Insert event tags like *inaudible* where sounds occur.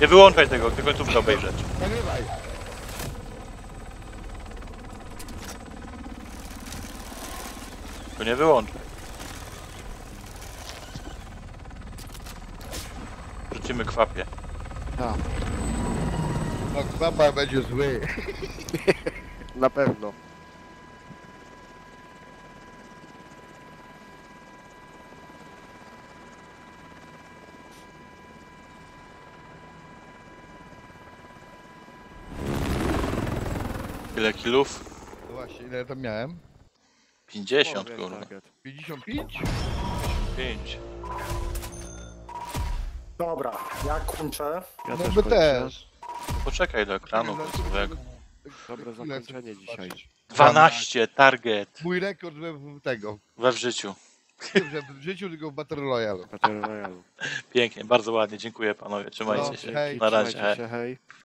Nie wyłączaj tego, chcę końcówkę obejrzeć. Nagrywaj. To nie wyłączaj. Rzucimy kwapie. Tak, No kwapa będzie zły. *laughs* na pewno. Ile kilów? To właśnie, ile tam miałem? 50 O, kurwa. target. 55? 5. Dobra, ja kończę. Ja no też by kończę. też. Poczekaj do ekranu końcowego. Dobre Ile zakończenie dzisiaj. patrzeć? 12 target Mój rekord byłem tego. we w życiu. Nie, że w życiu, tylko w Battle Royale. Battle Royale. Pięknie, bardzo ładnie, dziękuję panowie, trzymajcie No, się. hej. Na razie. Trzymajcie się, hej.